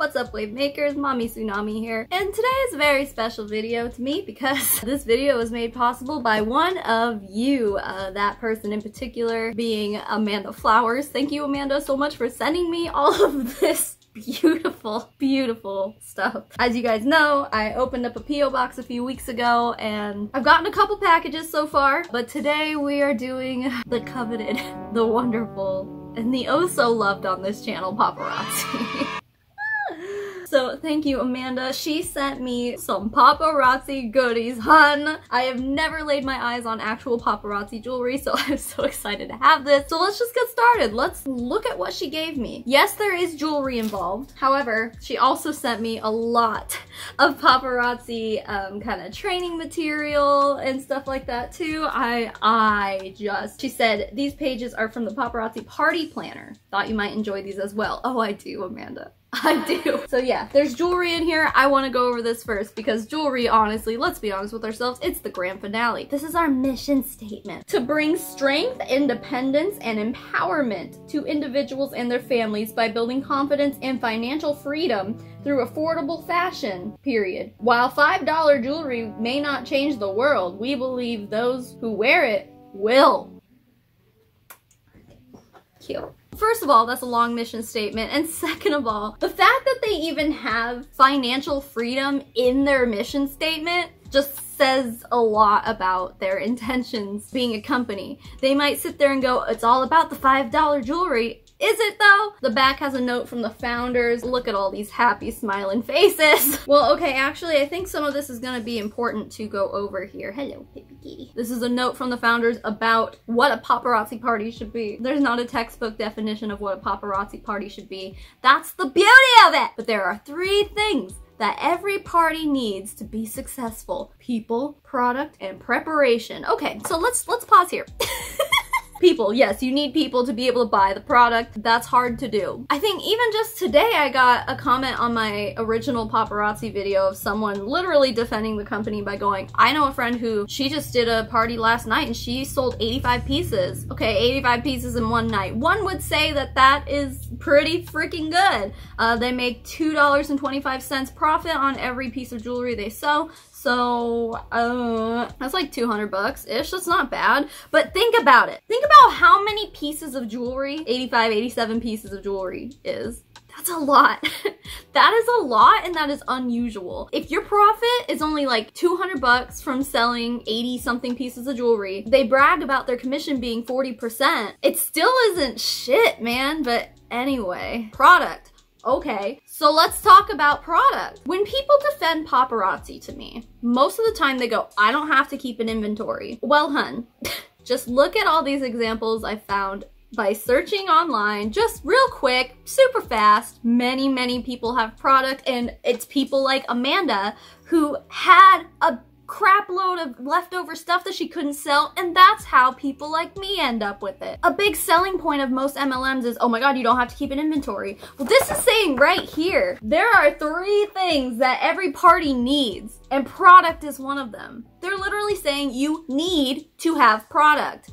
What's up wave makers, Mommy Tsunami here. And today is a very special video to me because this video was made possible by one of you, uh, that person in particular being Amanda Flowers. Thank you Amanda so much for sending me all of this beautiful, beautiful stuff. As you guys know, I opened up a P.O. box a few weeks ago and I've gotten a couple packages so far, but today we are doing the coveted, the wonderful, and the oh so loved on this channel paparazzi. So thank you, Amanda. She sent me some paparazzi goodies, hun. I have never laid my eyes on actual paparazzi jewelry, so I'm so excited to have this. So let's just get started. Let's look at what she gave me. Yes, there is jewelry involved. However, she also sent me a lot of paparazzi um, kind of training material and stuff like that too. I, I just, she said, these pages are from the paparazzi party planner. Thought you might enjoy these as well. Oh, I do, Amanda. I do. So yeah, there's jewelry in here. I want to go over this first because jewelry, honestly, let's be honest with ourselves, it's the grand finale. This is our mission statement. To bring strength, independence, and empowerment to individuals and their families by building confidence and financial freedom through affordable fashion, period. While $5 jewelry may not change the world, we believe those who wear it will. Cute. First of all, that's a long mission statement. And second of all, the fact that they even have financial freedom in their mission statement just says a lot about their intentions being a company. They might sit there and go, it's all about the $5 jewelry. Is it though? The back has a note from the founders. Look at all these happy smiling faces. well, okay, actually, I think some of this is gonna be important to go over here. Hello, baby kitty. This is a note from the founders about what a paparazzi party should be. There's not a textbook definition of what a paparazzi party should be. That's the beauty of it! But there are three things that every party needs to be successful. People, product, and preparation. Okay, so let's let's pause here. people. Yes, you need people to be able to buy the product. That's hard to do. I think even just today I got a comment on my original paparazzi video of someone literally defending the company by going, I know a friend who she just did a party last night and she sold 85 pieces. Okay, 85 pieces in one night. One would say that that is pretty freaking good. Uh, they make $2.25 profit on every piece of jewelry they sell. So, uh, that's like 200 bucks-ish. That's not bad. But think about it. Think about how many pieces of jewelry, 85, 87 pieces of jewelry is. That's a lot. that is a lot and that is unusual. If your profit is only like 200 bucks from selling 80 something pieces of jewelry, they brag about their commission being 40%. It still isn't shit, man. But anyway, product. Okay, so let's talk about product. When people defend paparazzi to me, most of the time they go, I don't have to keep an inventory. Well, hun, just look at all these examples I found by searching online, just real quick, super fast. Many, many people have product and it's people like Amanda who had a crap load of leftover stuff that she couldn't sell, and that's how people like me end up with it. A big selling point of most MLMs is, oh my god, you don't have to keep an inventory. Well, this is saying right here, there are three things that every party needs, and product is one of them. They're literally saying you need to have product.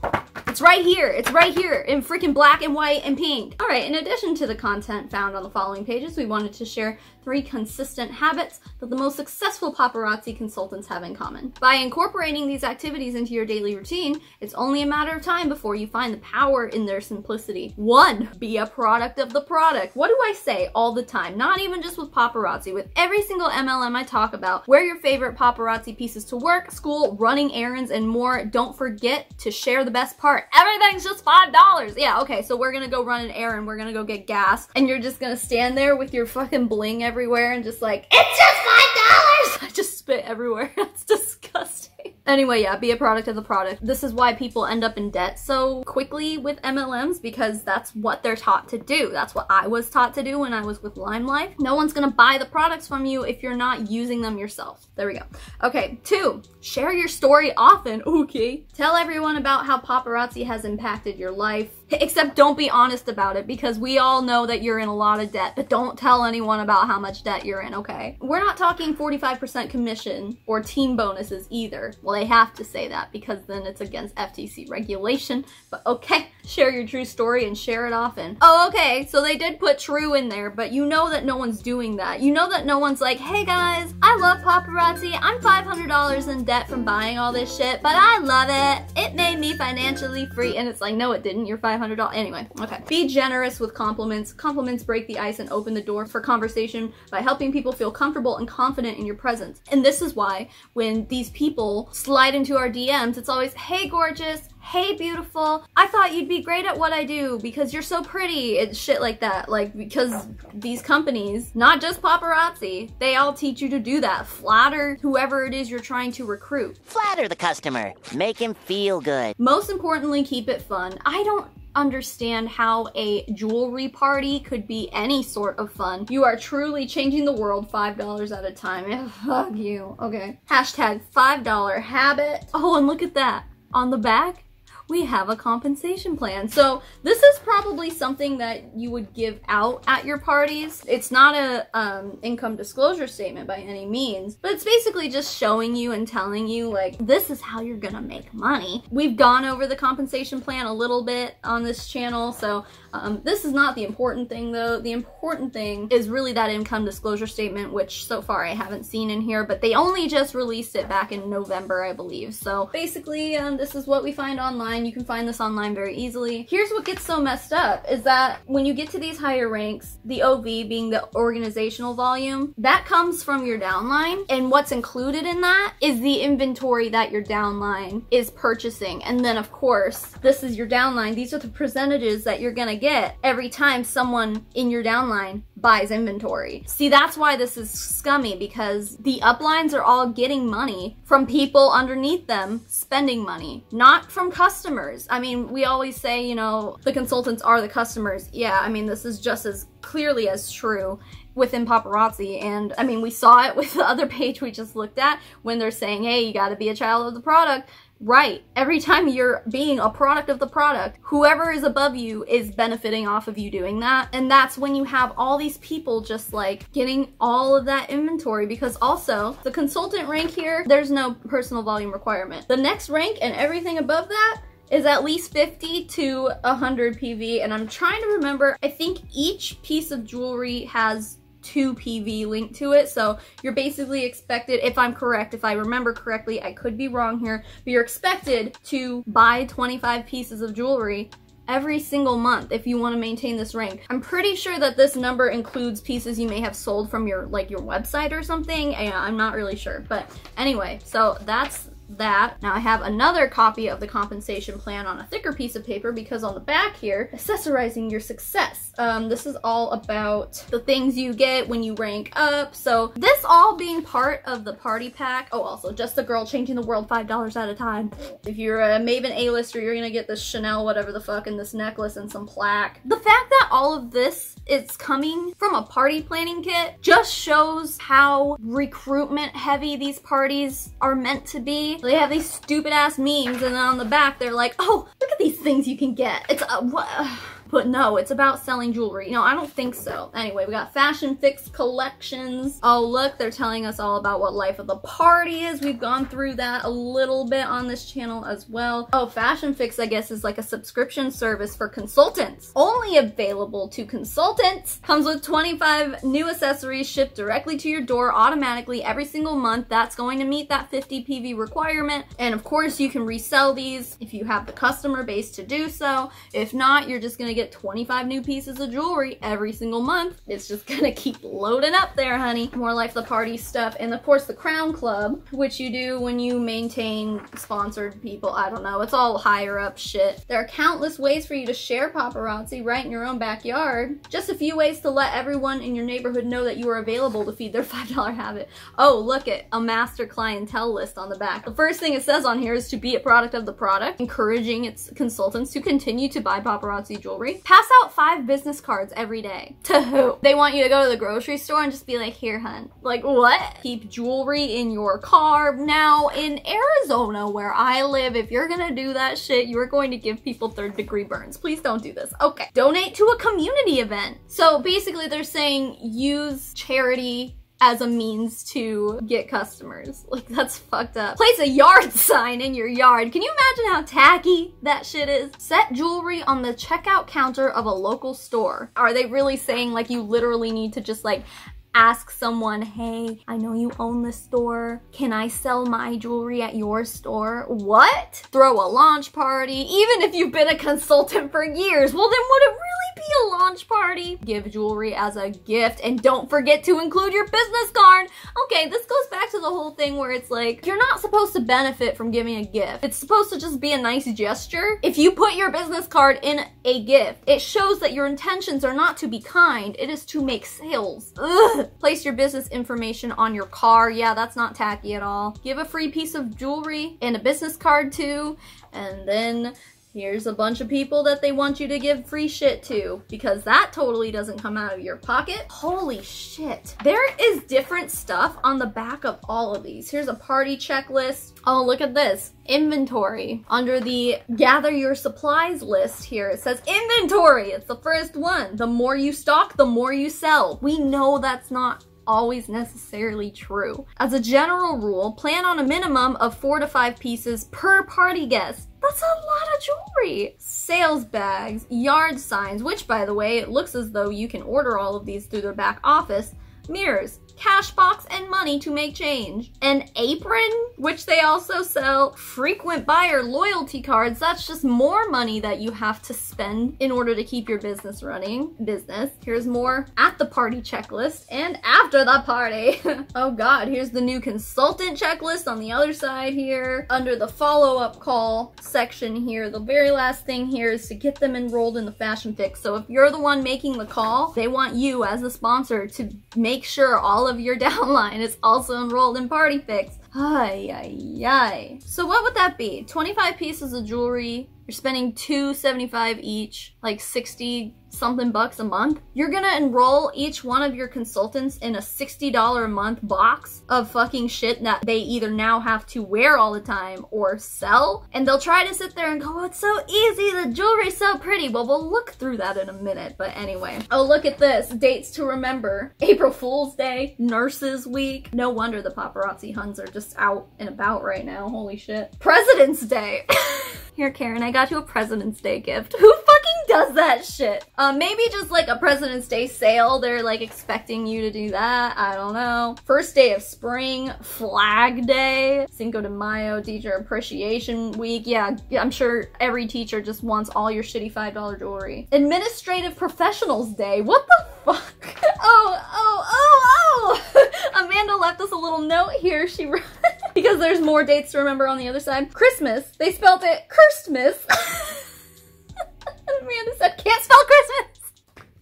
It's right here. It's right here in freaking black and white and pink. All right, in addition to the content found on the following pages, we wanted to share three consistent habits that the most successful paparazzi consultants have in common. By incorporating these activities into your daily routine, it's only a matter of time before you find the power in their simplicity. One, be a product of the product. What do I say all the time? Not even just with paparazzi, with every single MLM I talk about, wear your favorite paparazzi pieces to work, school, running errands, and more. Don't forget to share the best part everything's just $5. Yeah, okay, so we're gonna go run an errand, we're gonna go get gas, and you're just gonna stand there with your fucking bling everywhere and just like, it's just $5! I just spit everywhere. That's disgusting. Anyway, yeah, be a product of the product. This is why people end up in debt so quickly with MLMs because that's what they're taught to do. That's what I was taught to do when I was with LimeLife. No one's gonna buy the products from you if you're not using them yourself. There we go. Okay, two, share your story often. Okay. Tell everyone about how paparazzi has impacted your life Except don't be honest about it because we all know that you're in a lot of debt, but don't tell anyone about how much debt you're in, okay? We're not talking 45% commission or team bonuses either. Well, they have to say that because then it's against FTC regulation, but okay, share your true story and share it often. Oh, okay, so they did put true in there, but you know that no one's doing that. You know that no one's like, hey guys, I love paparazzi. I'm $500 in debt from buying all this shit, but I love it. It made me financially free. And it's like, no, it didn't. You're $500. Anyway, okay. Be generous with compliments. Compliments break the ice and open the door for conversation by helping people feel comfortable and confident in your presence. And this is why when these people slide into our DMs, it's always, hey, gorgeous, hey beautiful i thought you'd be great at what i do because you're so pretty it's shit like that like because these companies not just paparazzi they all teach you to do that flatter whoever it is you're trying to recruit Flatter the customer. Make him feel good. most importantly keep it fun i don't understand how a jewelry party could be any sort of fun. You are truly changing the world $5 at a time. Fuck you. Okay. Hashtag $5 habit. Oh, and look at that. On the back, we have a compensation plan. So this is probably something that you would give out at your parties. It's not a um, income disclosure statement by any means, but it's basically just showing you and telling you like, this is how you're gonna make money. We've gone over the compensation plan a little bit on this channel, so um, this is not the important thing though. The important thing is really that income disclosure statement, which so far I haven't seen in here, but they only just released it back in November, I believe. So basically, um, this is what we find online. You can find this online very easily. Here's what gets so messed up is that when you get to these higher ranks, the OV being the organizational volume, that comes from your downline. And what's included in that is the inventory that your downline is purchasing. And then of course, this is your downline. These are the percentages that you're gonna get every time someone in your downline buys inventory. See, that's why this is scummy because the uplines are all getting money from people underneath them spending money, not from customers. I mean, we always say, you know, the consultants are the customers. Yeah, I mean, this is just as clearly as true within paparazzi and I mean we saw it with the other page we just looked at when they're saying hey you got to be a child of the product Right. Every time you're being a product of the product, whoever is above you is benefiting off of you doing that. And that's when you have all these people just like getting all of that inventory because also the consultant rank here, there's no personal volume requirement. The next rank and everything above that is at least 50 to 100 PV and I'm trying to remember, I think each piece of jewelry has 2 PV linked to it. So you're basically expected, if I'm correct, if I remember correctly, I could be wrong here, but you're expected to buy 25 pieces of jewelry every single month if you want to maintain this rank. I'm pretty sure that this number includes pieces you may have sold from your like your website or something. I'm not really sure. But anyway, so that's that. Now I have another copy of the compensation plan on a thicker piece of paper because on the back here, accessorizing your success. Um, this is all about the things you get when you rank up. So this all being part of the party pack. Oh, also just the girl changing the world $5 at a time. If you're a Maven A-lister, you're gonna get this Chanel whatever the fuck and this necklace and some plaque. The fact that all of this is coming from a party planning kit just shows how recruitment heavy these parties are meant to be. They have these stupid ass memes and then on the back they're like, oh, look at these things you can get. It's, uh, what? But no, it's about selling jewelry. No, I don't think so. Anyway, we got Fashion Fix collections. Oh, look, they're telling us all about what life of the party is. We've gone through that a little bit on this channel as well. Oh, Fashion Fix, I guess, is like a subscription service for consultants. Only available to consultants. Comes with 25 new accessories shipped directly to your door automatically every single month. That's going to meet that 50 PV requirement. And of course, you can resell these if you have the customer base to do so. If not, you're just going to get 25 new pieces of jewelry every single month. It's just gonna keep loading up there, honey. More Life the Party stuff. And of course the Crown Club, which you do when you maintain sponsored people. I don't know. It's all higher up shit. There are countless ways for you to share paparazzi right in your own backyard. Just a few ways to let everyone in your neighborhood know that you are available to feed their $5 habit. Oh, look at a master clientele list on the back. The first thing it says on here is to be a product of the product, encouraging its consultants to continue to buy paparazzi jewelry Pass out five business cards every day. To who? They want you to go to the grocery store and just be like, here, hun. Like, what? Keep jewelry in your car. Now, in Arizona, where I live, if you're gonna do that shit, you are going to give people third degree burns. Please don't do this. Okay. Donate to a community event. So basically, they're saying use charity as a means to get customers. Like, that's fucked up. Place a yard sign in your yard. Can you imagine how tacky that shit is? Set jewelry on the checkout counter of a local store. Are they really saying, like, you literally need to just, like, ask someone, hey, I know you own the store. Can I sell my jewelry at your store? What? Throw a launch party, even if you've been a consultant for years. Well, then would it really be a launch party? Give jewelry as a gift and don't forget to include your business card. Okay, this goes back to the whole thing where it's like, you're not supposed to benefit from giving a gift. It's supposed to just be a nice gesture. If you put your business card in a gift, it shows that your intentions are not to be kind, it is to make sales. Ugh. Place your business information on your car. Yeah, that's not tacky at all. Give a free piece of jewelry and a business card too. And then here's a bunch of people that they want you to give free shit to because that totally doesn't come out of your pocket. Holy shit. There is different stuff on the back of all of these. Here's a party checklist. Oh, look at this. Inventory. Under the gather your supplies list here, it says inventory. It's the first one. The more you stock, the more you sell. We know that's not always necessarily true. As a general rule, plan on a minimum of four to five pieces per party guest. That's a lot of jewelry. Sales bags, yard signs, which by the way, it looks as though you can order all of these through their back office, mirrors, cash box, and money to make change. An apron, which they also sell. Frequent buyer loyalty cards, that's just more money that you have to spend in order to keep your business running. Business. Here's more at the party checklist and after the party. oh god, here's the new consultant checklist on the other side here. Under the follow-up call section here, the very last thing here is to get them enrolled in the Fashion Fix. So if you're the one making the call, they want you as a sponsor to make sure all of your downline is also enrolled in Party Fix. Ay, ay, ay. So what would that be? 25 pieces of jewelry. You're spending 275 each, like 60 something bucks a month. You're gonna enroll each one of your consultants in a $60 a month box of fucking shit that they either now have to wear all the time or sell. And they'll try to sit there and go, oh, it's so easy, the jewelry's so pretty. Well, we'll look through that in a minute. But anyway. Oh, look at this. Dates to remember. April Fool's Day, Nurses Week. No wonder the paparazzi huns are just out and about right now. Holy shit. President's Day. Here, Karen, I got you a President's Day gift. Who fucking does that shit? Um, maybe just like a President's Day sale. They're like expecting you to do that. I don't know. First day of spring, Flag Day, Cinco de Mayo, Teacher Appreciation Week. Yeah, I'm sure every teacher just wants all your shitty $5 jewelry. Administrative Professionals Day. What the fuck? oh, oh, oh, oh! Amanda left us a little note here. She because there's more dates to remember on the other side. Christmas. They spelled it Christmas. Amanda said, can't spell Christmas.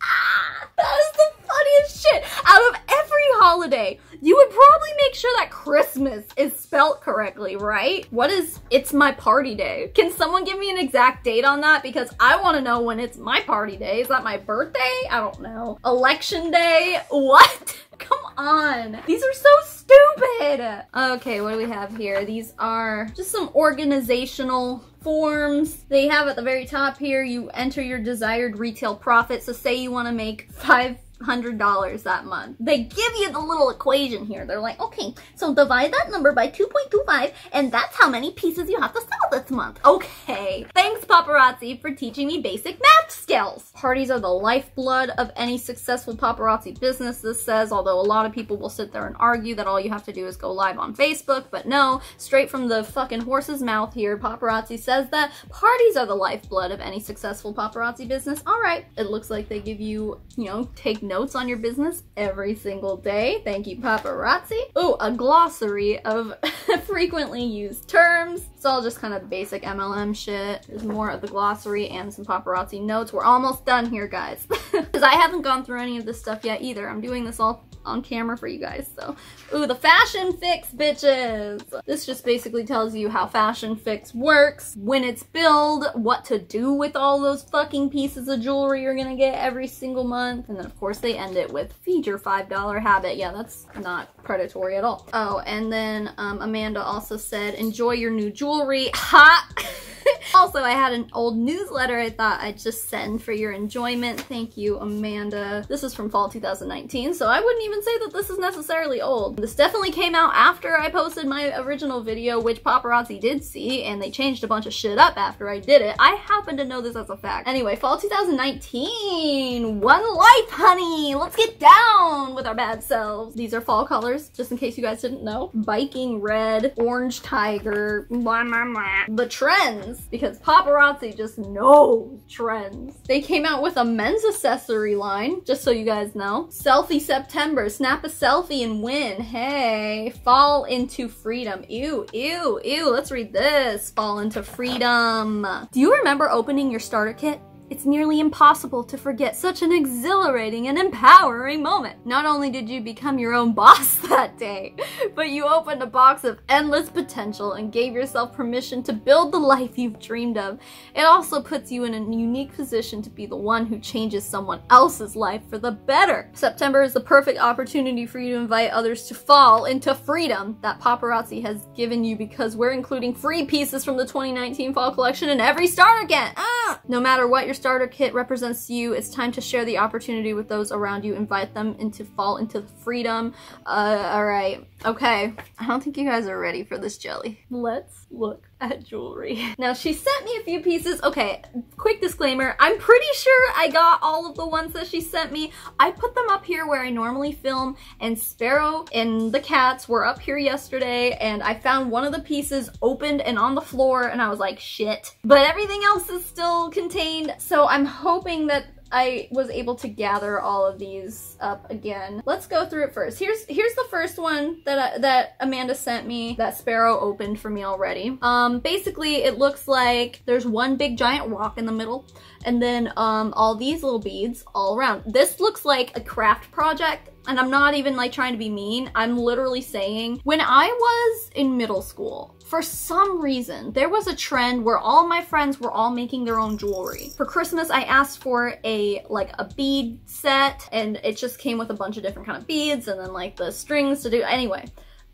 Ah, that is the funniest shit. Out of every holiday, you would probably make sure that Christmas is spelt correctly, right? What is it's my party day? Can someone give me an exact date on that? Because I want to know when it's my party day. Is that my birthday? I don't know. Election day? What? Come on. These are so stupid. Okay, what do we have here? These are just some organizational forms. They have at the very top here, you enter your desired retail profit. So say you want to make five hundred dollars that month. They give you the little equation here. They're like, okay, so divide that number by 2.25 and that's how many pieces you have to sell this month. Okay. Thanks paparazzi for teaching me basic math skills. Parties are the lifeblood of any successful paparazzi business, this says, although a lot of people will sit there and argue that all you have to do is go live on Facebook, but no, straight from the fucking horse's mouth here, paparazzi says that parties are the lifeblood of any successful paparazzi business. All right. It looks like they give you, you know, take notes on your business every single day. Thank you, paparazzi. Oh, a glossary of frequently used terms. It's all just kind of basic MLM shit. There's more of the glossary and some paparazzi notes. We're almost done here, guys. Because I haven't gone through any of this stuff yet either. I'm doing this all on camera for you guys, so. Ooh, the Fashion Fix, bitches! This just basically tells you how Fashion Fix works, when it's billed, what to do with all those fucking pieces of jewelry you're gonna get every single month, and then of course they end it with feed your $5 habit. Yeah, that's not predatory at all. Oh, and then um, Amanda also said, enjoy your new jewelry. Ha! also, I had an old newsletter I thought I'd just send for your enjoyment. Thank you, Amanda. This is from fall 2019, so I wouldn't even say that this is necessarily old. This definitely came out after I posted my original video, which paparazzi did see, and they changed a bunch of shit up after I did it. I happen to know this as a fact. Anyway, fall 2019. One life, honey. Let's get down with our bad selves. These are fall colors, just in case you guys didn't know. Viking red, orange tiger, blah, blah, blah. The trends, because paparazzi just know trends. They came out with a men's accessory line, just so you guys know. Selfie September, snap a selfie and win. Hey, fall into freedom. Ew, ew, ew. Let's read this. Fall into freedom. Do you remember opening your starter kit? It's nearly impossible to forget such an exhilarating and empowering moment. Not only did you become your own boss that day, but you opened a box of endless potential and gave yourself permission to build the life you've dreamed of. It also puts you in a unique position to be the one who changes someone else's life for the better. September is the perfect opportunity for you to invite others to fall into freedom that paparazzi has given you because we're including free pieces from the 2019 fall collection in every starter kit. Ah! No matter what your starter kit represents you, it's time to share the opportunity with those around you. Invite them into fall into freedom. Uh, all right. Okay. I don't think you guys are ready for this jelly. Let's look at jewelry. Now she sent me a few pieces. Okay, quick disclaimer. I'm pretty sure I got all of the ones that she sent me. I put them up here where I normally film and Sparrow and the cats were up here yesterday and I found one of the pieces opened and on the floor and I was like, shit. But everything else is still contained. So I'm hoping that I was able to gather all of these up again. Let's go through it first. Here's here's the first one that I, that Amanda sent me that Sparrow opened for me already. Um, basically, it looks like there's one big giant rock in the middle, and then um, all these little beads all around. This looks like a craft project and I'm not even like trying to be mean. I'm literally saying when I was in middle school, for some reason, there was a trend where all my friends were all making their own jewelry. For Christmas, I asked for a like a bead set and it just came with a bunch of different kind of beads and then like the strings to do. Anyway,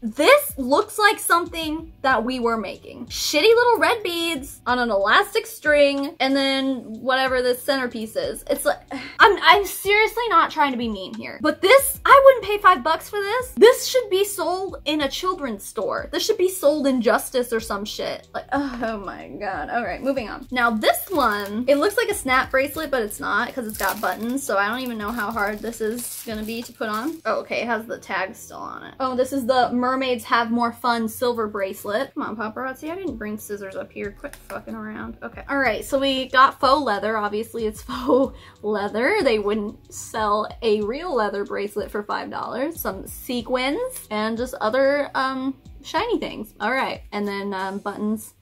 this looks like something that we were making. Shitty little red beads on an elastic string and then whatever this centerpiece is. It's like, I'm, I'm seriously not trying to be mean here, but this, I wouldn't pay five bucks for this. This should be sold in a children's store. This should be sold in Justice or some shit. Like, oh my god. All right, moving on. Now this one, it looks like a snap bracelet, but it's not because it's got buttons. So I don't even know how hard this is gonna be to put on. Oh, okay, it has the tag still on it. Oh, this is the Mermaids Have More Fun silver bracelet. Come on, paparazzi. I didn't bring scissors up here. Quit fucking around. Okay. All right. So we got faux leather. Obviously, it's faux leather. They wouldn't sell a real leather bracelet for $5. Some sequins and just other um, shiny things. All right. And then um, buttons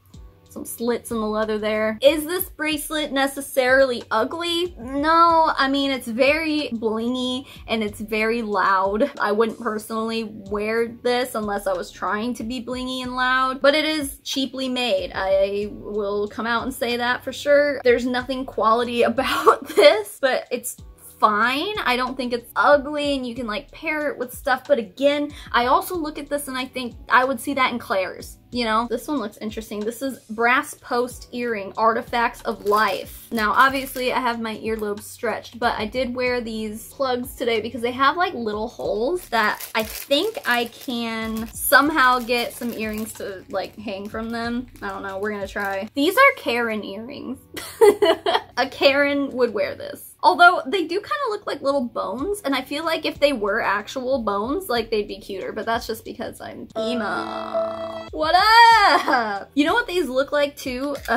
some slits in the leather there. Is this bracelet necessarily ugly? No, I mean, it's very blingy and it's very loud. I wouldn't personally wear this unless I was trying to be blingy and loud, but it is cheaply made. I will come out and say that for sure. There's nothing quality about this, but it's fine. I don't think it's ugly and you can like pair it with stuff. But again, I also look at this and I think I would see that in Claire's. You know, this one looks interesting. This is Brass Post Earring, Artifacts of Life. Now, obviously, I have my earlobes stretched, but I did wear these plugs today because they have like little holes that I think I can somehow get some earrings to like hang from them. I don't know, we're gonna try. These are Karen earrings. A Karen would wear this. Although they do kind of look like little bones, and I feel like if they were actual bones, like they'd be cuter, but that's just because I'm emo. What up? You know what these look like too?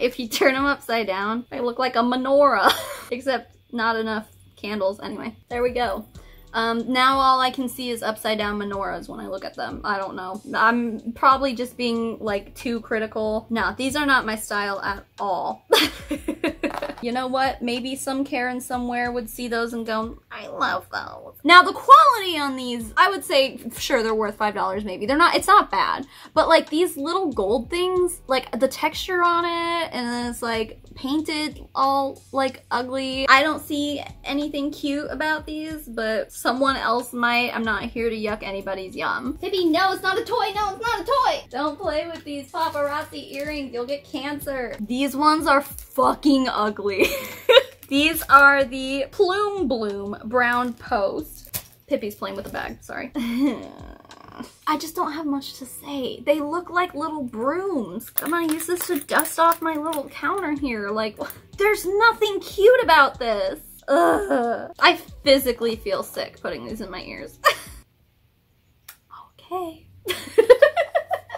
if you turn them upside down, they look like a menorah, except not enough candles. Anyway, there we go. Um, now all I can see is upside down menorahs when I look at them. I don't know. I'm probably just being like too critical. No, these are not my style at all. you know what? Maybe some Karen somewhere would see those and go, I love those. Now the quality on these, I would say, sure, they're worth $5 maybe. They're not, it's not bad. But like these little gold things, like the texture on it, and then it's like painted all like ugly. I don't see anything cute about these, but someone else might. I'm not here to yuck anybody's yum. Pippi, no, it's not a toy. No, it's not a toy. Don't play with these paparazzi earrings. You'll get cancer. These ones are fucking ugly. these are the Plume Bloom Brown Post. Pippi's playing with the bag, sorry. I just don't have much to say. They look like little brooms. I'm gonna use this to dust off my little counter here. Like, there's nothing cute about this. Ugh. I physically feel sick putting these in my ears. okay.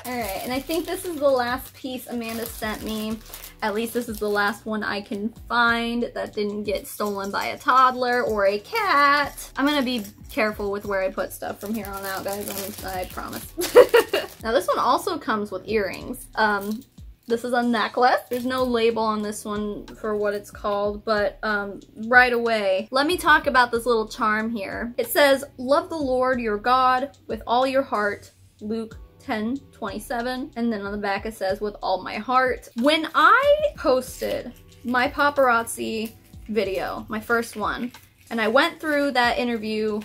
Alright, and I think this is the last piece Amanda sent me. At least this is the last one I can find that didn't get stolen by a toddler or a cat. I'm gonna be careful with where I put stuff from here on out, guys. I promise. now this one also comes with earrings. Um, this is a necklace. There's no label on this one for what it's called, but um, right away, let me talk about this little charm here. It says, love the Lord your God with all your heart, Luke 10 27 and then on the back it says with all my heart. When i posted my paparazzi video my first one and i went through that interview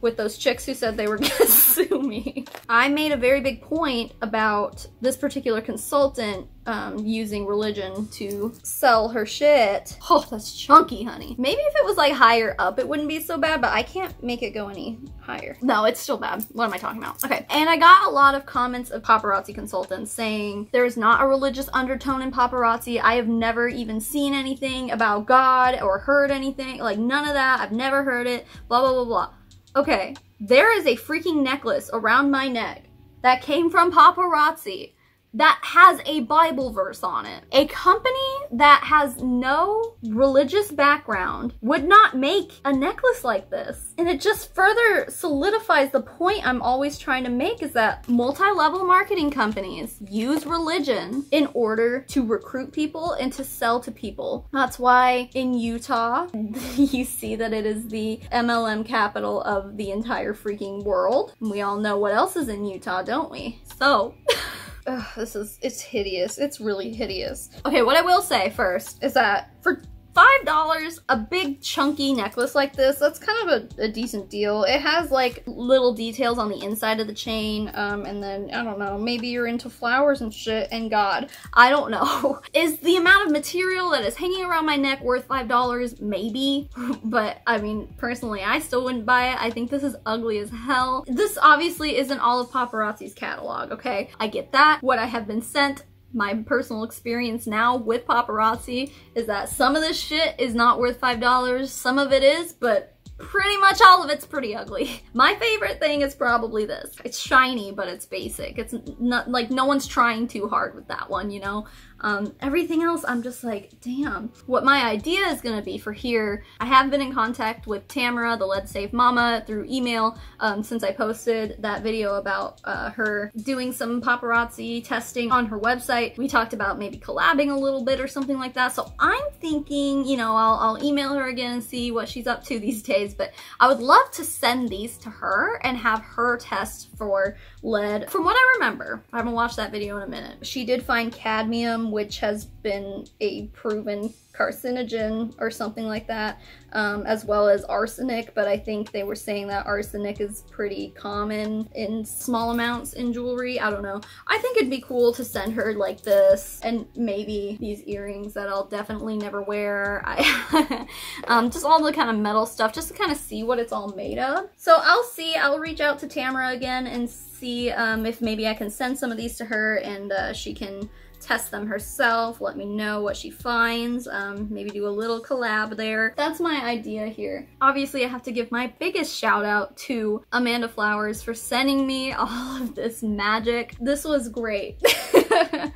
with those chicks who said they were gonna sue me. I made a very big point about this particular consultant um, using religion to sell her shit. Oh, that's chunky, honey. Maybe if it was like higher up, it wouldn't be so bad, but I can't make it go any higher. No, it's still bad. What am I talking about? Okay, and I got a lot of comments of paparazzi consultants saying there is not a religious undertone in paparazzi. I have never even seen anything about God or heard anything, like none of that. I've never heard it, blah, blah, blah, blah. Okay, there is a freaking necklace around my neck that came from paparazzi that has a Bible verse on it. A company that has no religious background would not make a necklace like this. And it just further solidifies the point I'm always trying to make is that multi-level marketing companies use religion in order to recruit people and to sell to people. That's why in Utah, you see that it is the MLM capital of the entire freaking world. We all know what else is in Utah, don't we? So, Ugh, this is, it's hideous. It's really hideous. Okay, what I will say first is that for $5, a big chunky necklace like this, that's kind of a, a, decent deal. It has like little details on the inside of the chain, um, and then, I don't know, maybe you're into flowers and shit, and God, I don't know. is the amount of material that is hanging around my neck worth $5? Maybe, but I mean, personally, I still wouldn't buy it. I think this is ugly as hell. This obviously isn't all of paparazzi's catalog, okay? I get that. What I have been sent my personal experience now with paparazzi is that some of this shit is not worth $5. Some of it is, but pretty much all of it's pretty ugly. My favorite thing is probably this. It's shiny, but it's basic. It's not like no one's trying too hard with that one, you know? Um, everything else, I'm just like, damn. What my idea is gonna be for here, I have been in contact with Tamara, the Lead Safe Mama, through email um, since I posted that video about uh, her doing some paparazzi testing on her website. We talked about maybe collabing a little bit or something like that. So I'm thinking, you know, I'll, I'll email her again and see what she's up to these days. But I would love to send these to her and have her test for lead. From what I remember, I haven't watched that video in a minute, she did find cadmium, which has been a proven carcinogen or something like that, um, as well as arsenic, but I think they were saying that arsenic is pretty common in small amounts in jewelry. I don't know. I think it'd be cool to send her like this and maybe these earrings that I'll definitely never wear. I um, just all the kind of metal stuff just to kind of see what it's all made of. So I'll see. I'll reach out to Tamara again and see um, if maybe I can send some of these to her and uh, she can test them herself, let me know what she finds, um, maybe do a little collab there. That's my idea here. Obviously, I have to give my biggest shout out to Amanda Flowers for sending me all of this magic. This was great.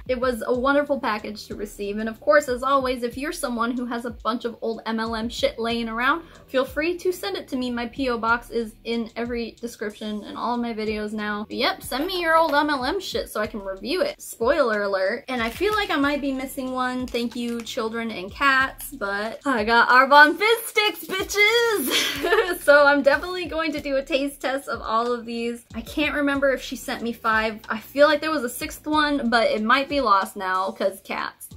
it was a wonderful package to receive. And of course, as always, if you're someone who has a bunch of old MLM shit laying around, feel free to send it to me. My P.O. box is in every description and all of my videos now. But yep, send me your old MLM shit so I can review it. Spoiler alert. And I feel like I might be missing one. Thank you, children and cats, but I got Arbonne Fizz Sticks, bitches! so I'm definitely going to do a taste test of all of these. I can't remember if she sent me five. I feel like there was a sixth one, but it might be lost now because cats.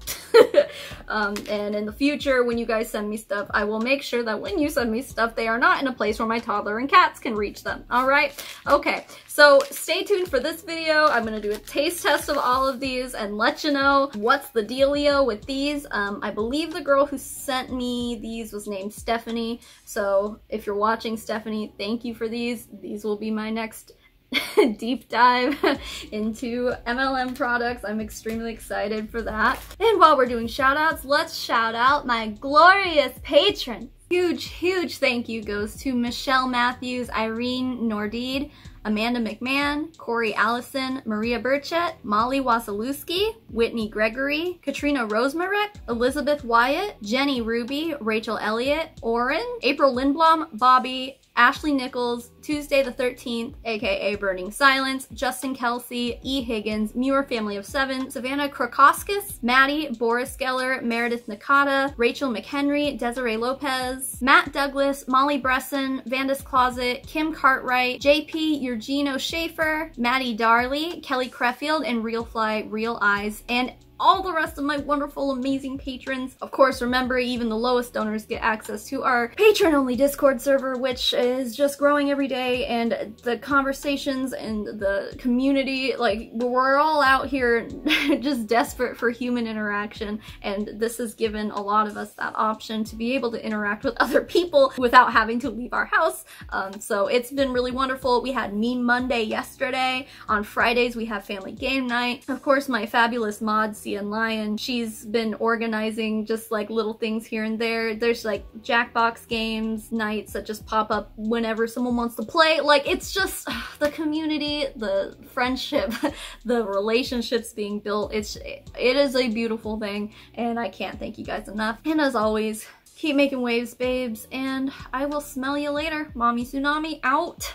um, and in the future, when you guys send me stuff, I will make sure that when you send me stuff, they are not in a place where my toddler and cats can reach them. All right? Okay, so stay tuned for this video. I'm gonna do a taste test of all of these and let you know what's the dealio with these. Um, I believe the girl who sent me these was named Stephanie. So if you're watching, Stephanie, thank you for these. These will be my next deep dive into MLM products. I'm extremely excited for that. And while we're doing shout outs, let's shout out my glorious patrons. Huge, huge thank you goes to Michelle Matthews, Irene Nordid, Amanda McMahon, Corey Allison, Maria Burchett, Molly Wasilewski, Whitney Gregory, Katrina Rosemarek, Elizabeth Wyatt, Jenny Ruby, Rachel Elliott, Oren, April Lindblom, Bobby, Ashley Nichols, Tuesday the 13th, aka Burning Silence, Justin Kelsey, E. Higgins, Muir Family of Seven, Savannah Krokoskis, Maddie, Boris Geller, Meredith Nakata, Rachel McHenry, Desiree Lopez, Matt Douglas, Molly Bresson, Vanda's Closet, Kim Cartwright, JP, Eugenio Schaefer, Maddie Darley, Kelly Crefield, and Real Fly, Real Eyes, and all the rest of my wonderful, amazing patrons. Of course, remember, even the lowest donors get access to our patron-only Discord server, which is just growing every day, and the conversations and the community, like, we're all out here just desperate for human interaction, and this has given a lot of us that option to be able to interact with other people without having to leave our house. Um, so it's been really wonderful. We had Mean Monday yesterday. On Fridays, we have family game night. Of course, my fabulous mods and Lion, she's been organizing just like little things here and there. There's like Jackbox games nights that just pop up whenever someone wants to play. Like it's just the community, the friendship, the relationships being built. It's it is a beautiful thing and I can't thank you guys enough. And as always, keep making waves, babes, and I will smell you later. Mommy Tsunami out.